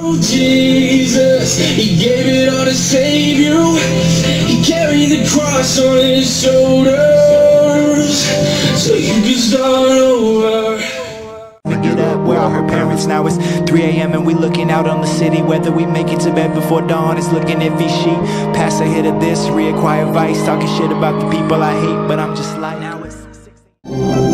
Oh, Jesus, He gave it all to save you. He carried the cross on His shoulders so you can start over. Get up, we're all her parents now it's 3 a.m. and we looking out on the city Whether we make it to bed before dawn is looking iffy She pass a hit of this, reacquire vice Talking shit about the people I hate But I'm just like now it's 6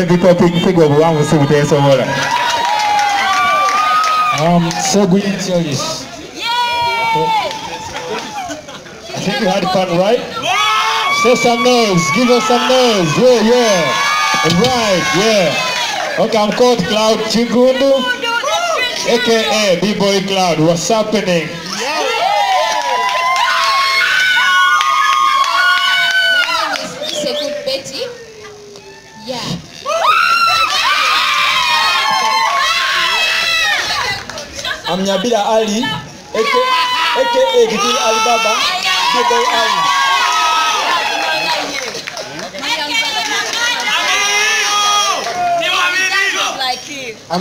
Let people pick figure obuwanvu si buteesobola. Um, so good to tell this. I think you had fun, right? Say some noise. Give us some noise. Yeah, yeah. Right, yeah. Okay, I'm called Cloud Chigundu, aka B-Boy Cloud. What's happening? I'm Nyabila Ali, aka, B-Boy Ali.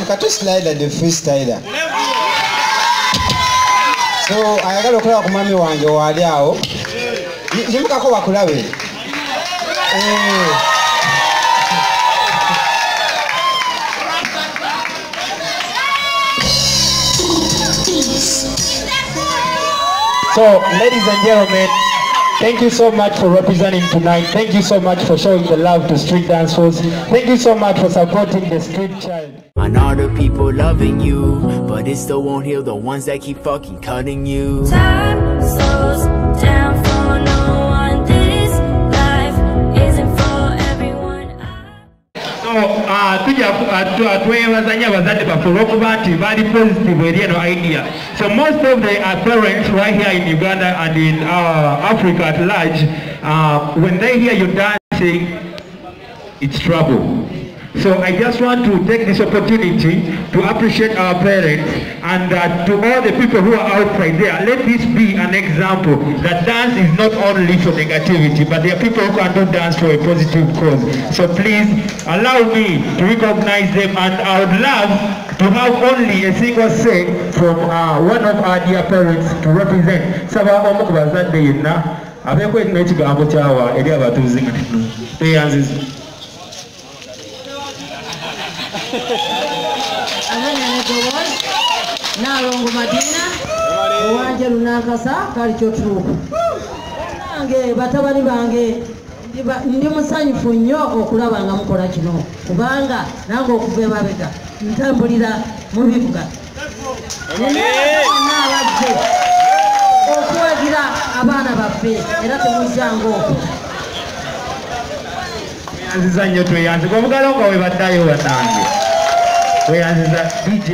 Kato Slider, the ayagala okulaba ku mami wange waali awo Yi- yimukako bakulabe So, ladies and gentlemen, thank you so much for representing tonight. Thank you so much for showing the love to street dancers. Thank you so much for supporting the street child. And all the people loving you, but it still won't heal the ones that keep fucking cutting you. Time slows down twebaza nnyo abazadde baffe olw'okuba nti baali positive eri eno idea. So most of the parents right here in uganda and in uh, africa at large uh, when they hear you dancing it's trouble so I just want to take this opportunity to appreciate our parents and uh, to all the people who are outside there. Let this be an example that dance is not only for negativity, but there are people who can do dance for a positive cause. So please allow me to recognize them and I would love to have only a single say from uh, one of our dear parents to represent. Abanyanegobol nalongo madina owanje lunakasa kali kyotuuku nange batabani bange ndi musanyufu nnyo okulaba nga mukola kino kubanga nange okuva emabega ntambulira mu bivuga bonna abadde okuwagira abaana baffe era temujjanga weyanziza nnyo tweyanziga. Obugalo nga webaddayo banange weyanziza dj